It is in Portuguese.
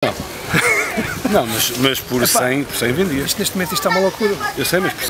Não, mas, mas por Epá, 100, por 100 vendias. Isto neste momento isto está uma loucura. Eu sei, mas por